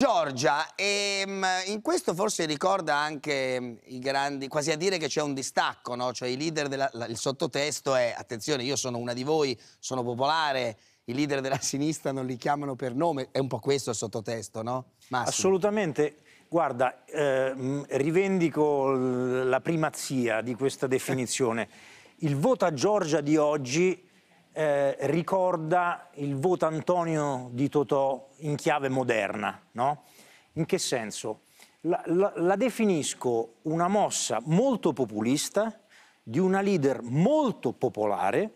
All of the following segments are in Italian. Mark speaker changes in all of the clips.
Speaker 1: Giorgia, ehm, in questo forse ricorda anche mm, i grandi, quasi a dire che c'è un distacco, no? Cioè i leader della, la- il sottotesto è, attenzione, io sono una di voi, sono popolare, i leader della sinistra non li chiamano per nome, è un po' questo il sottotesto, no? Massimo.
Speaker 2: Assolutamente. Guarda, eh, rivendico la primazia di questa definizione. Il voto a Giorgia di oggi eh, ricorda il voto Antonio di Totò in chiave moderna, no? In che senso? La, la- la definisco una mossa molto populista di una leader molto popolare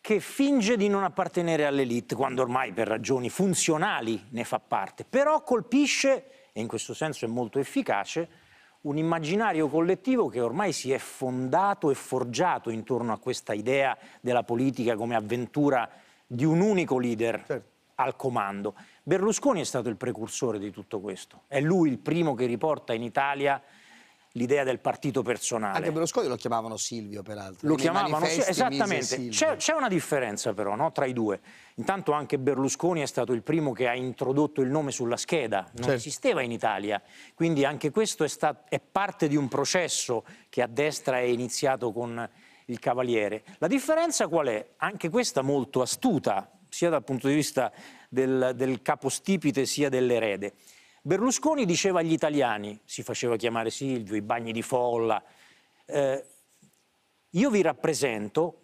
Speaker 2: che finge di non appartenere all'elite quando ormai per ragioni funzionali ne fa parte, però colpisce, e in questo senso è molto efficace, un immaginario collettivo che ormai si è fondato e forgiato intorno a questa idea della politica come avventura di un unico leader
Speaker 1: Certo.
Speaker 2: al comando. Berlusconi è stato il precursore di tutto questo, è lui il primo che riporta in Italia l'idea del partito personale.
Speaker 1: Anche Berlusconi lo chiamavano Silvio, peraltro.
Speaker 2: Lo chiamavano
Speaker 1: mise
Speaker 2: esattamente.
Speaker 1: Silvio.
Speaker 2: C'è, una differenza però no, tra i due. Intanto anche Berlusconi è stato il primo che ha introdotto il nome sulla scheda, non
Speaker 1: Certo.
Speaker 2: esisteva in Italia. Quindi anche questo è, sta- è parte di un processo che a destra è iniziato con il Cavaliere. La differenza qual è? Anche questa molto astuta, sia dal punto di vista del, del capostipite sia dell'erede. Berlusconi diceva agli italiani, si faceva chiamare Silvio, i bagni di folla, eh, io vi rappresento,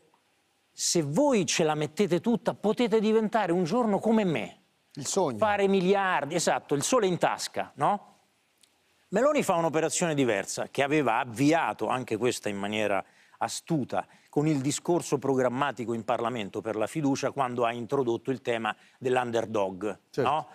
Speaker 2: se voi ce la mettete tutta potete diventare un giorno come me,
Speaker 1: Il sogno.
Speaker 2: fare miliardi, esatto, il sole in tasca, no? Meloni fa un'operazione diversa che aveva avviato anche questa in maniera astuta con il discorso programmatico in Parlamento per la fiducia quando ha introdotto il tema dell'underdog,
Speaker 1: Certo.
Speaker 2: no?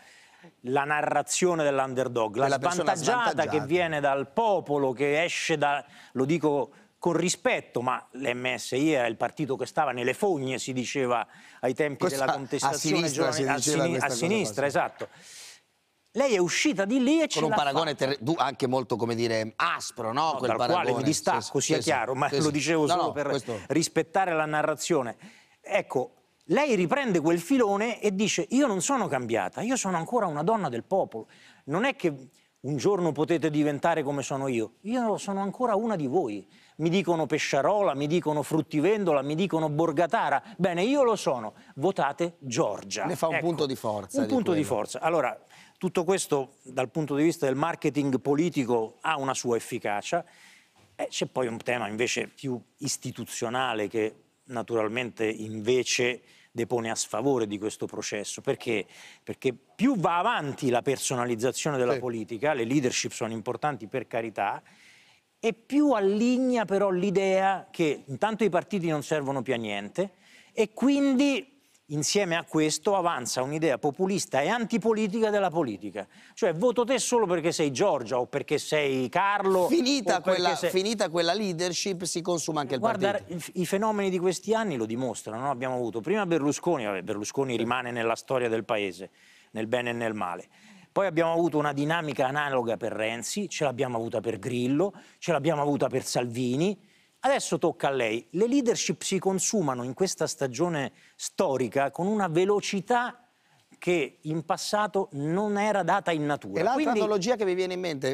Speaker 2: La narrazione dell'underdog, la
Speaker 1: persona
Speaker 2: svantaggiata che
Speaker 1: svantaggiata.
Speaker 2: viene dal popolo, che esce da, lo dico con rispetto, ma l'MSI era il partito che stava nelle fogne, si diceva ai tempi
Speaker 1: Questo
Speaker 2: della
Speaker 1: a- a
Speaker 2: contestazione
Speaker 1: sinistra si
Speaker 2: giovane- a,
Speaker 1: diceva
Speaker 2: sini-
Speaker 1: questa
Speaker 2: a sinistra, esatto. Lei è uscita di lì e ce
Speaker 1: Con un paragone anche molto, come dire, aspro, no?
Speaker 2: No,
Speaker 1: Quel
Speaker 2: dal
Speaker 1: paragone.
Speaker 2: quale mi distacco,
Speaker 1: Sì,
Speaker 2: sia
Speaker 1: sì, sì.
Speaker 2: chiaro, ma
Speaker 1: Sì,
Speaker 2: lo
Speaker 1: sì.
Speaker 2: dicevo
Speaker 1: No,
Speaker 2: solo
Speaker 1: no,
Speaker 2: per
Speaker 1: questo-
Speaker 2: rispettare la narrazione. Ecco, lei riprende quel filone e dice io non sono cambiata, io sono ancora una donna del popolo. Non è che un giorno potete diventare come sono io, io sono ancora una di voi. Mi dicono Pesciarola, mi dicono Fruttivendola, mi dicono Borgatara. Bene, io lo sono. Votate Giorgia.
Speaker 1: Ne fa un punto di forza
Speaker 2: Un
Speaker 1: di
Speaker 2: punto di
Speaker 1: quello.
Speaker 2: forza. Allora, tutto questo dal punto di vista del marketing politico ha una sua efficacia. Eh, c'è poi un tema invece più istituzionale che naturalmente invece depone a sfavore di questo processo. Perché? Perché più va avanti la personalizzazione della
Speaker 1: Sì.
Speaker 2: politica, le leadership sono importanti per carità, e più alligna però l'idea che intanto i partiti non servono più a niente e quindi insieme a questo avanza un'idea populista e antipolitica della politica. Cioè voto te solo perché sei Giorgia o perché sei Carlo.
Speaker 1: Finita quella,
Speaker 2: sei-
Speaker 1: finita quella leadership si consuma anche il
Speaker 2: Guarda,
Speaker 1: partito.
Speaker 2: i, i fenomeni di questi anni lo dimostrano. no? Abbiamo avuto prima Berlusconi, vabbè, Berlusconi rimane nella storia del paese, nel bene e nel male. Poi abbiamo avuto una dinamica analoga per Renzi, ce l'abbiamo avuta per Grillo, ce l'abbiamo avuta per Salvini. Adesso tocca a lei. Le leadership si consumano in questa stagione storica con una velocità che in passato non era data in natura.
Speaker 1: E l'altra
Speaker 2: Quindi-
Speaker 1: analogia che vi viene in mente